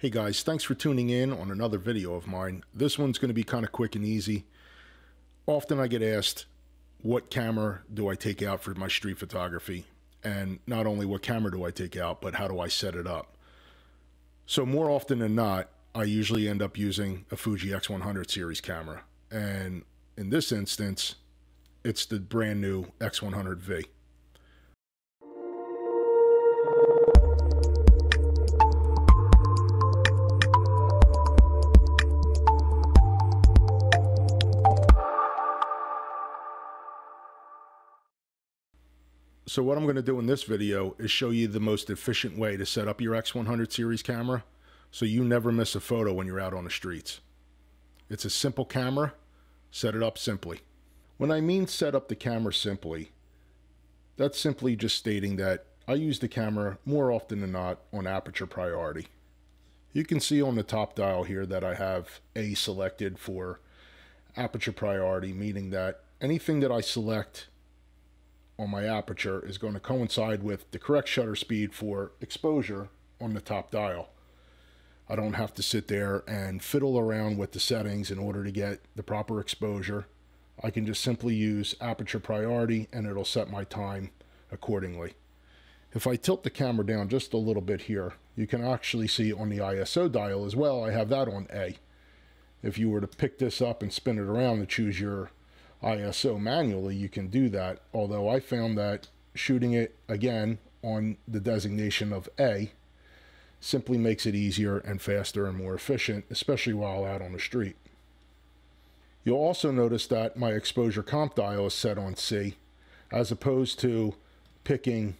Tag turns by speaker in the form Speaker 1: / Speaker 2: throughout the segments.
Speaker 1: Hey guys, thanks for tuning in on another video of mine. This one's going to be kind of quick and easy. Often I get asked, what camera do I take out for my street photography? And not only what camera do I take out, but how do I set it up? So more often than not, I usually end up using a Fuji X100 series camera. And in this instance, it's the brand new X100V. So what I'm going to do in this video is show you the most efficient way to set up your X100 series camera so you never miss a photo when you're out on the streets. It's a simple camera, set it up simply. When I mean set up the camera simply, that's simply just stating that I use the camera more often than not on aperture priority. You can see on the top dial here that I have A selected for aperture priority, meaning that anything that I select on my aperture is going to coincide with the correct shutter speed for exposure on the top dial. I don't have to sit there and fiddle around with the settings in order to get the proper exposure. I can just simply use aperture priority and it'll set my time accordingly. If I tilt the camera down just a little bit here, you can actually see on the ISO dial as well, I have that on A. If you were to pick this up and spin it around to choose your ISO manually, you can do that. Although I found that shooting it again on the designation of A simply makes it easier and faster and more efficient, especially while out on the street. You'll also notice that my exposure comp dial is set on C, as opposed to picking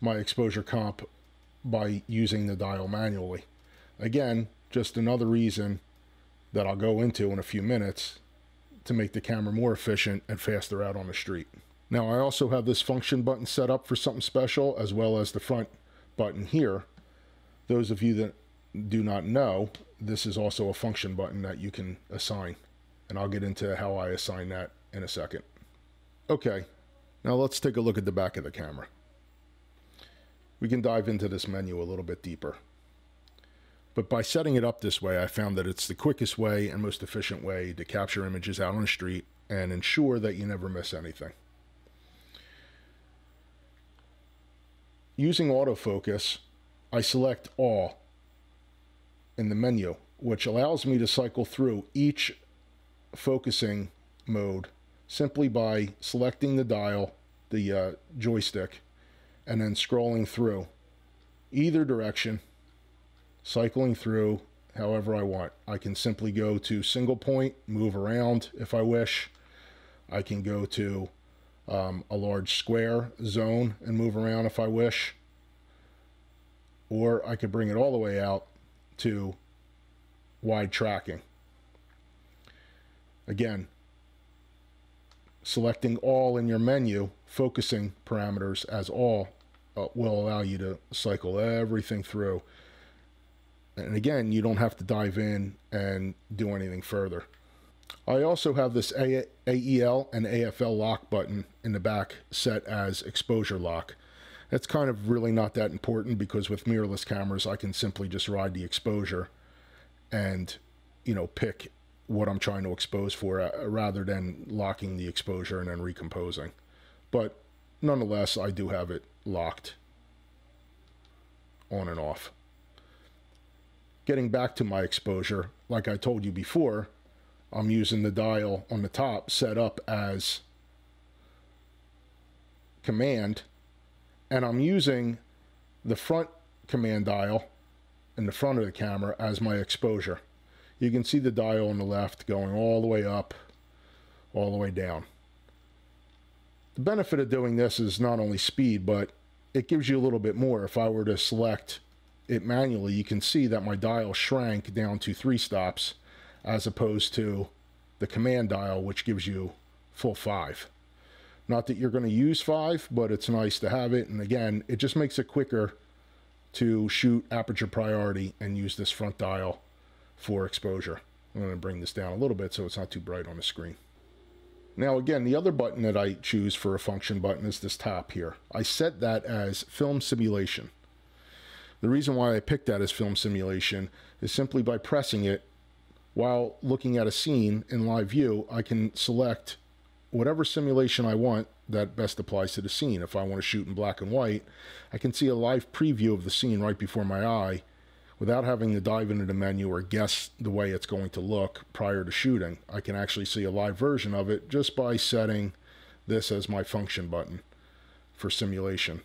Speaker 1: my exposure comp by using the dial manually. Again, just another reason that I'll go into in a few minutes to make the camera more efficient and faster out on the street. Now I also have this function button set up for something special as well as the front button here. Those of you that do not know, this is also a function button that you can assign. And I'll get into how I assign that in a second. Okay, now let's take a look at the back of the camera. We can dive into this menu a little bit deeper. But by setting it up this way, I found that it's the quickest way and most efficient way to capture images out on the street and ensure that you never miss anything. Using autofocus, I select all in the menu, which allows me to cycle through each focusing mode simply by selecting the dial, the uh, joystick, and then scrolling through either direction cycling through however I want. I can simply go to single point, move around if I wish. I can go to um, a large square zone and move around if I wish. Or I could bring it all the way out to wide tracking. Again, selecting all in your menu, focusing parameters as all uh, will allow you to cycle everything through and again, you don't have to dive in and do anything further. I also have this AEL and AFL lock button in the back set as exposure lock. That's kind of really not that important because with mirrorless cameras, I can simply just ride the exposure and, you know, pick what I'm trying to expose for uh, rather than locking the exposure and then recomposing. But nonetheless, I do have it locked on and off getting back to my exposure, like I told you before, I'm using the dial on the top set up as command, and I'm using the front command dial in the front of the camera as my exposure. You can see the dial on the left going all the way up, all the way down. The benefit of doing this is not only speed, but it gives you a little bit more. If I were to select it manually, you can see that my dial shrank down to three stops as opposed to the command dial, which gives you full five. Not that you're going to use five, but it's nice to have it. And again, it just makes it quicker to shoot aperture priority and use this front dial for exposure. I'm going to bring this down a little bit so it's not too bright on the screen. Now again, the other button that I choose for a function button is this top here. I set that as film simulation. The reason why I picked that as film simulation is simply by pressing it while looking at a scene in live view, I can select whatever simulation I want that best applies to the scene. If I want to shoot in black and white, I can see a live preview of the scene right before my eye without having to dive into the menu or guess the way it's going to look prior to shooting. I can actually see a live version of it just by setting this as my function button for simulation.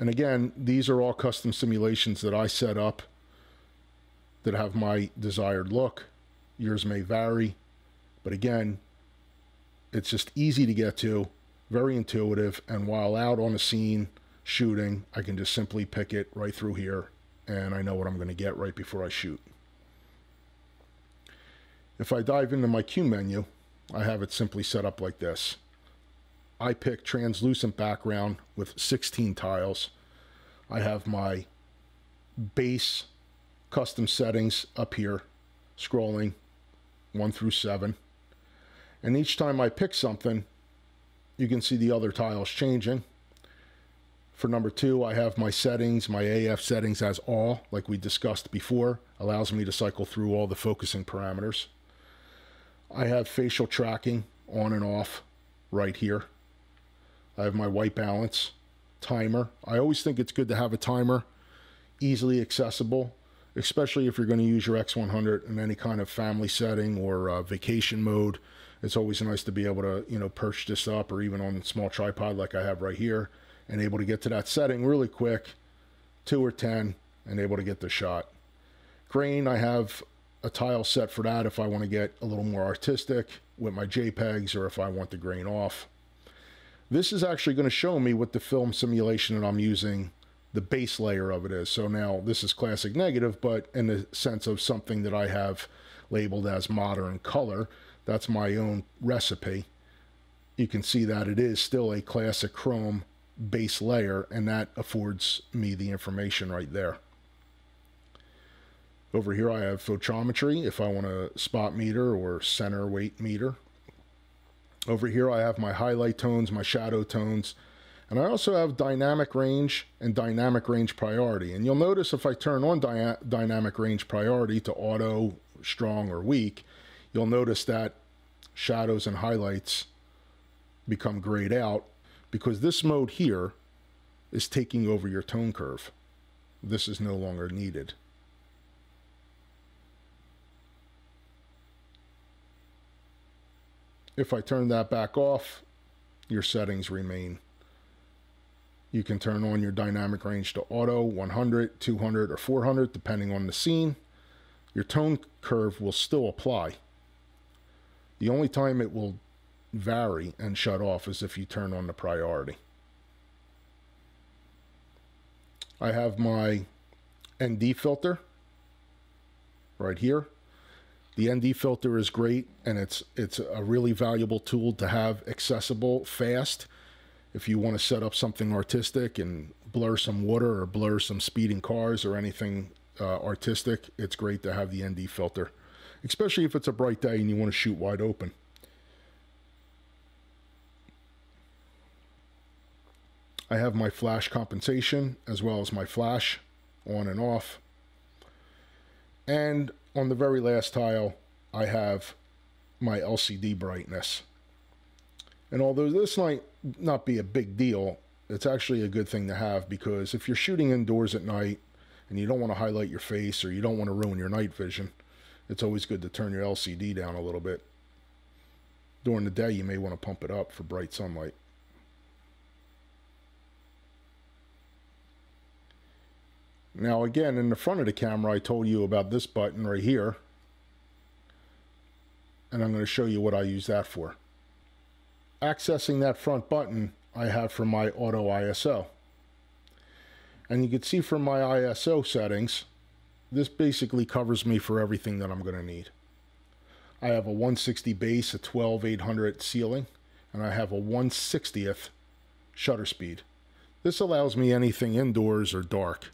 Speaker 1: And again, these are all custom simulations that I set up that have my desired look. Yours may vary, but again, it's just easy to get to, very intuitive, and while out on a scene shooting, I can just simply pick it right through here and I know what I'm going to get right before I shoot. If I dive into my Q menu, I have it simply set up like this. I pick translucent background with 16 tiles. I have my base custom settings up here, scrolling 1 through 7. And each time I pick something, you can see the other tiles changing. For number two, I have my settings, my AF settings as all, like we discussed before, allows me to cycle through all the focusing parameters. I have facial tracking on and off right here. I have my white balance, timer. I always think it's good to have a timer, easily accessible especially if you're going to use your X100 in any kind of family setting or uh, vacation mode. It's always nice to be able to, you know, perch this up or even on a small tripod like I have right here and able to get to that setting really quick, two or 10, and able to get the shot. Grain, I have a tile set for that if I want to get a little more artistic with my JPEGs or if I want the grain off. This is actually going to show me what the film simulation that I'm using the base layer of it is. So now this is classic negative, but in the sense of something that I have labeled as modern color, that's my own recipe. You can see that it is still a classic chrome base layer, and that affords me the information right there. Over here I have photometry if I want a spot meter or center weight meter. Over here I have my highlight tones, my shadow tones, and I also have dynamic range and dynamic range priority. And you'll notice if I turn on dy dynamic range priority to auto, strong, or weak, you'll notice that shadows and highlights become grayed out because this mode here is taking over your tone curve. This is no longer needed. If I turn that back off, your settings remain you can turn on your dynamic range to auto 100, 200, or 400, depending on the scene. Your tone curve will still apply. The only time it will vary and shut off is if you turn on the priority. I have my ND filter right here. The ND filter is great and it's it's a really valuable tool to have accessible fast if you want to set up something artistic and blur some water or blur some speeding cars or anything uh, artistic, it's great to have the ND filter, especially if it's a bright day and you want to shoot wide open. I have my flash compensation as well as my flash on and off. And on the very last tile, I have my LCD brightness. And although this might not be a big deal, it's actually a good thing to have because if you're shooting indoors at night and you don't want to highlight your face or you don't want to ruin your night vision, it's always good to turn your LCD down a little bit. During the day, you may want to pump it up for bright sunlight. Now again, in the front of the camera, I told you about this button right here. And I'm going to show you what I use that for accessing that front button I have for my auto ISO. And you can see from my ISO settings, this basically covers me for everything that I'm going to need. I have a 160 base, a 12 800 ceiling, and I have a 160th shutter speed. This allows me anything indoors or dark.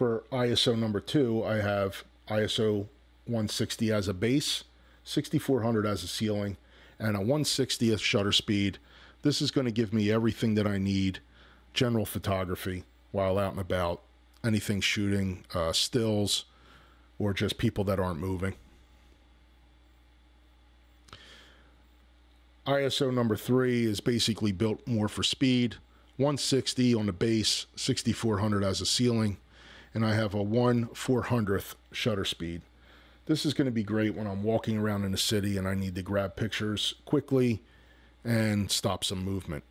Speaker 1: For ISO number two, I have ISO 160 as a base 6400 as a ceiling, and a 160th shutter speed. This is going to give me everything that I need general photography while out and about, anything shooting, uh, stills, or just people that aren't moving. ISO number three is basically built more for speed. 160 on the base, 6400 as a ceiling, and I have a 1 400th shutter speed. This is going to be great when I'm walking around in the city and I need to grab pictures quickly and stop some movement.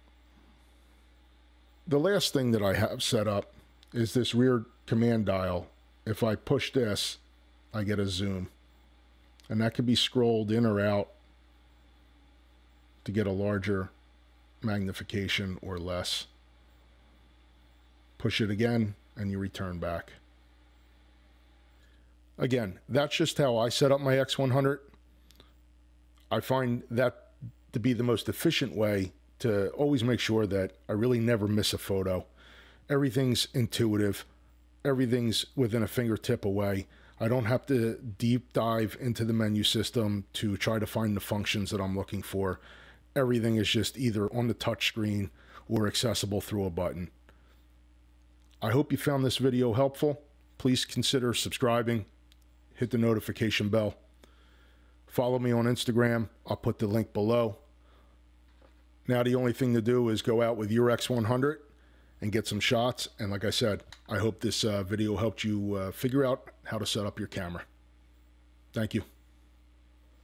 Speaker 1: The last thing that I have set up is this rear command dial. If I push this, I get a zoom. And that can be scrolled in or out to get a larger magnification or less. Push it again and you return back. Again, that's just how I set up my X100. I find that to be the most efficient way to always make sure that I really never miss a photo. Everything's intuitive, everything's within a fingertip away. I don't have to deep dive into the menu system to try to find the functions that I'm looking for. Everything is just either on the touchscreen or accessible through a button. I hope you found this video helpful. Please consider subscribing, hit the notification bell. Follow me on Instagram. I'll put the link below. Now the only thing to do is go out with your X100 and get some shots. And like I said, I hope this uh, video helped you uh, figure out how to set up your camera. Thank you.